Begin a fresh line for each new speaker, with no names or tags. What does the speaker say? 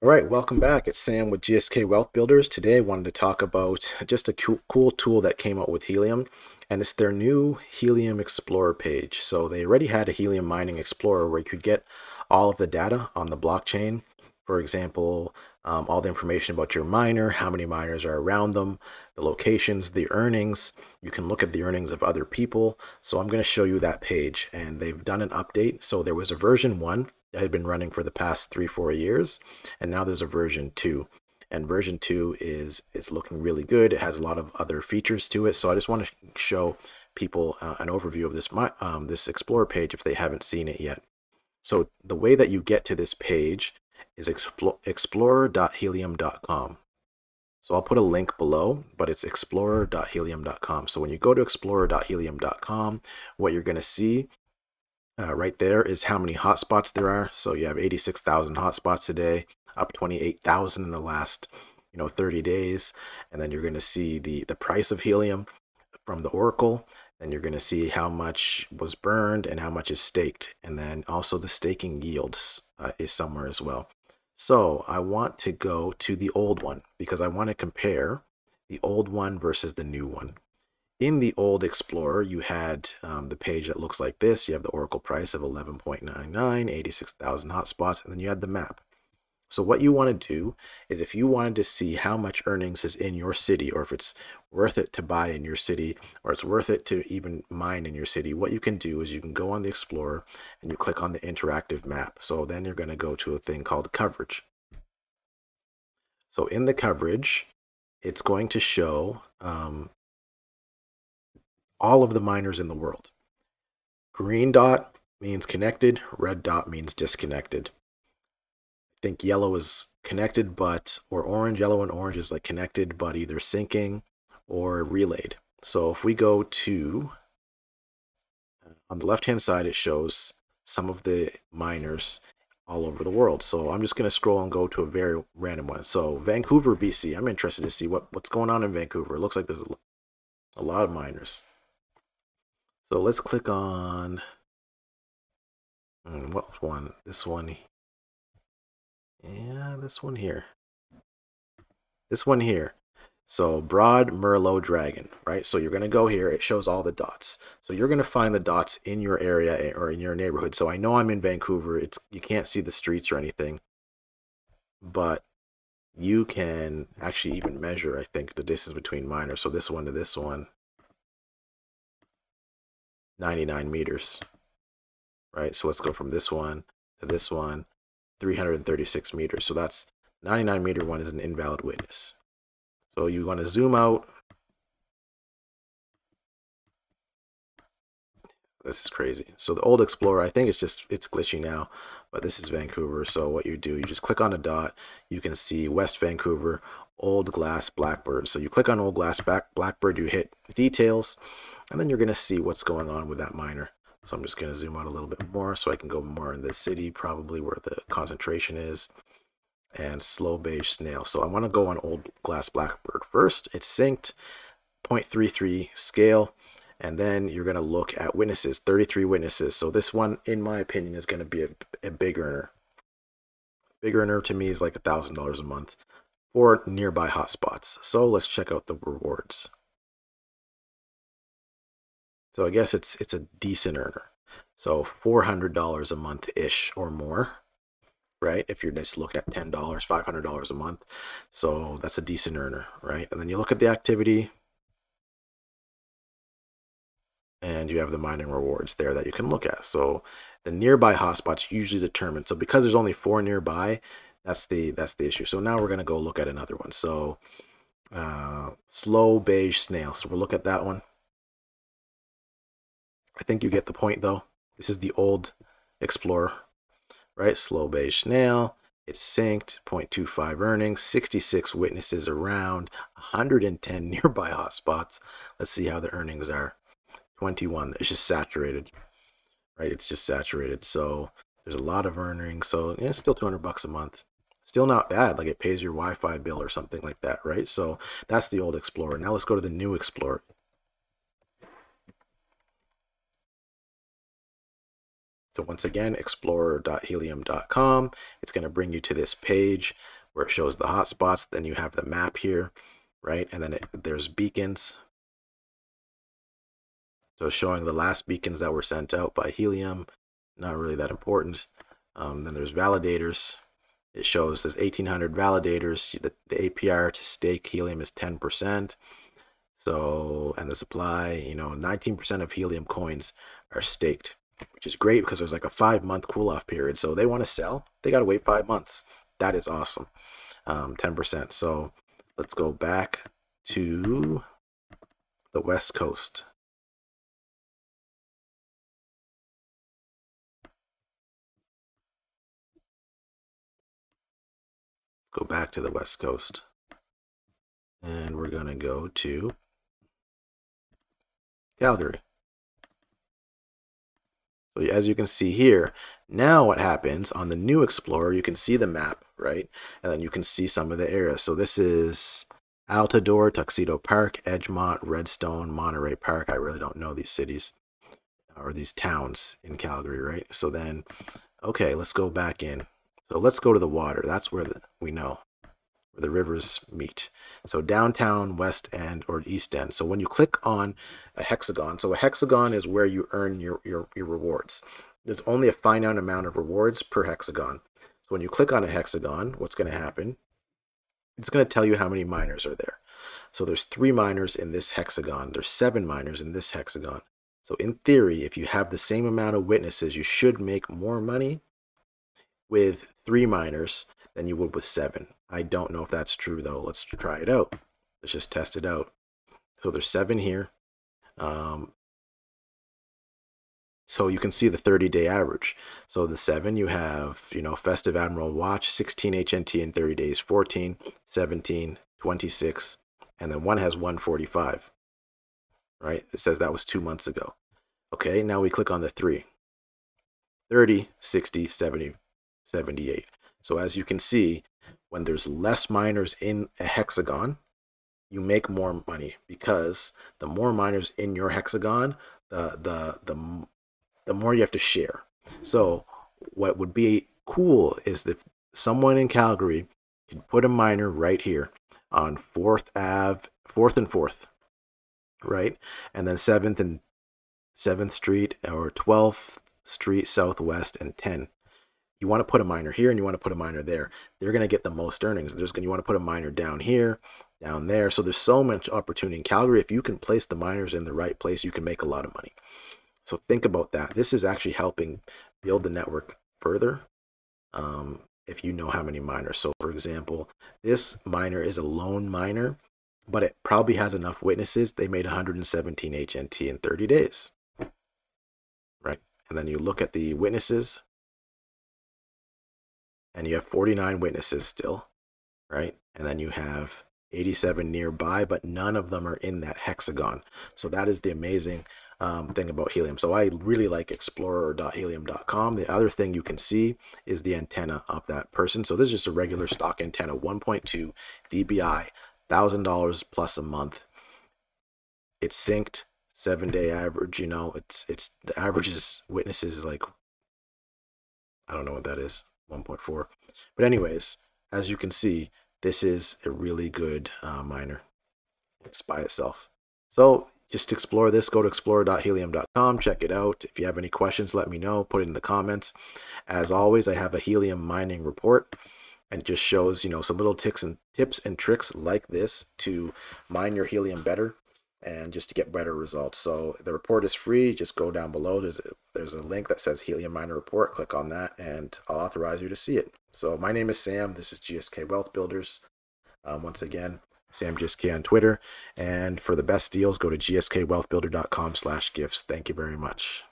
All right, welcome back. It's Sam with GSK Wealth Builders. Today I wanted to talk about just a cool, tool that came out with Helium, and it's their new Helium Explorer page. So they already had a Helium Mining Explorer where you could get all of the data on the blockchain. For example, um, all the information about your miner, how many miners are around them, the locations, the earnings. You can look at the earnings of other people. So I'm going to show you that page, and they've done an update. So there was a version one that had been running for the past three, four years. And now there's a version two. And version two is is looking really good. It has a lot of other features to it. So I just want to show people uh, an overview of this um, this Explorer page if they haven't seen it yet. So the way that you get to this page is explorer.helium.com. So I'll put a link below, but it's explorer.helium.com. So when you go to explorer.helium.com, what you're going to see uh, right there is how many hotspots there are. So you have 86,000 hotspots today, up 28,000 in the last, you know, 30 days. And then you're going to see the, the price of helium from the Oracle. Then you're going to see how much was burned and how much is staked. And then also the staking yields uh, is somewhere as well. So I want to go to the old one because I want to compare the old one versus the new one in the old Explorer, you had um, the page that looks like this. You have the Oracle price of 11.99, 86,000 hotspots, and then you had the map. So what you want to do is if you wanted to see how much earnings is in your city, or if it's worth it to buy in your city, or it's worth it to even mine in your city, what you can do is you can go on the Explorer and you click on the interactive map. So then you're going to go to a thing called coverage. So in the coverage, it's going to show um, all of the miners in the world. Green dot means connected, red dot means disconnected. I think yellow is connected, but, or orange, yellow and orange is like connected, but either syncing or relayed. So if we go to, uh, on the left hand side, it shows some of the miners all over the world. So I'm just going to scroll and go to a very random one. So Vancouver, BC. I'm interested to see what, what's going on in Vancouver. It looks like there's a, a lot of miners. So let's click on hmm, what one? This one. Yeah, this one here. This one here. So broad Merlot dragon, right? So you're going to go here. It shows all the dots. So you're going to find the dots in your area eh, or in your neighborhood. So I know I'm in Vancouver. It's you can't see the streets or anything, but you can actually even measure. I think the distance between miners. So this one to this one 99 meters, right? So let's go from this one to this one, 336 meters. So that's 99 meter one is an invalid witness. So you want to zoom out. This is crazy. So the old Explorer, I think it's just, it's glitchy now, but this is Vancouver. So what you do, you just click on a dot. You can see West Vancouver, Old Glass Blackbird. So you click on Old Glass Blackbird, you hit details, and then you're going to see what's going on with that miner. So I'm just going to zoom out a little bit more so I can go more in the city, probably where the concentration is, and slow beige snail. So I want to go on old glass blackbird first. It's synced, 0.33 scale, and then you're going to look at witnesses, 33 witnesses. So this one, in my opinion, is going to be a, a big earner. Big earner to me is like a $1,000 a month for nearby hotspots. So let's check out the rewards. So I guess it's it's a decent earner. So $400 a month ish or more, right? If you're just looking at $10, $500 a month. So that's a decent earner, right? And then you look at the activity and you have the mining rewards there that you can look at. So the nearby hotspots usually determine. So because there's only four nearby, that's the that's the issue. So now we're going to go look at another one. So uh, slow beige snail. So we'll look at that one. I think you get the point though. This is the old Explorer, right? Slow beige snail. It's synced, 0.25 earnings, 66 witnesses around, 110 nearby hotspots. Let's see how the earnings are. 21. It's just saturated, right? It's just saturated. So there's a lot of earnings. So it's still 200 bucks a month. Still not bad. Like it pays your Wi-Fi bill or something like that, right? So that's the old Explorer. Now let's go to the new Explorer. So once again, explorer.helium.com. It's going to bring you to this page where it shows the hotspots. Then you have the map here, right? And then it, there's beacons. So showing the last beacons that were sent out by Helium, not really that important. Um, then there's validators. It shows there's 1,800 validators. The, the APR to stake Helium is 10%. So, and the supply, you know, 19% of Helium coins are staked, which is great because there's like a five month cool off period. So they want to sell, they got to wait five months. That is awesome. Um, 10%. So let's go back to the West Coast. Go back to the West Coast. And we're going to go to Calgary. So as you can see here, now what happens on the new Explorer, you can see the map, right? And then you can see some of the areas. So this is Altadore, Tuxedo Park, Edgemont, Redstone, Monterey Park. I really don't know these cities or these towns in Calgary, right? So then, okay, let's go back in. So let's go to the water. That's where the, we know where the rivers meet. So downtown, west end, or east end. So when you click on a hexagon, so a hexagon is where you earn your, your, your rewards. There's only a finite amount of rewards per hexagon. So when you click on a hexagon, what's going to happen? It's going to tell you how many miners are there. So there's three miners in this hexagon. There's seven miners in this hexagon. So in theory, if you have the same amount of witnesses, you should make more money with three miners than you would with seven. I don't know if that's true though. Let's try it out. Let's just test it out. So there's seven here. Um, so you can see the 30 day average. So the seven, you have, you know, Festive Admiral Watch, 16 HNT in 30 days, 14, 17, 26, and then one has 145, right? It says that was two months ago. Okay, now we click on the three 30, 60, 70, 78. So as you can see, when there's less miners in a hexagon, you make more money because the more miners in your hexagon, the the the the more you have to share. So what would be cool is that someone in Calgary could put a miner right here on Fourth Ave, Fourth and Fourth, right, and then Seventh and Seventh Street or Twelfth Street Southwest and 10 you want to put a miner here and you want to put a miner there. They're going to get the most earnings. There's going you want to put a miner down here, down there. So there's so much opportunity in Calgary. If you can place the miners in the right place, you can make a lot of money. So think about that. This is actually helping build the network further. Um, if you know how many miners. So for example, this miner is a lone miner, but it probably has enough witnesses. They made 117 HNT in 30 days. Right. And then you look at the witnesses and you have 49 witnesses still, right? And then you have 87 nearby, but none of them are in that hexagon. So that is the amazing um, thing about Helium. So I really like explorer.helium.com. The other thing you can see is the antenna of that person. So this is just a regular stock antenna, 1.2 dBi, $1,000 plus a month. It's synced, seven day average, you know, it's, it's the average is witnesses like, I don't know what that is. 1.4. But anyways, as you can see, this is a really good uh, miner. It's by itself. So just explore this. Go to explorer.helium.com. Check it out. If you have any questions, let me know. Put it in the comments. As always, I have a helium mining report and just shows, you know, some little tips and tips and tricks like this to mine your helium better and just to get better results. So the report is free. Just go down below. There's there's a link that says Helium Miner Report. Click on that and I'll authorize you to see it. So my name is Sam. This is GSK Wealth Builders. Um, once again, Sam GSK on Twitter. And for the best deals, go to gskwealthbuilder.com slash gifts. Thank you very much.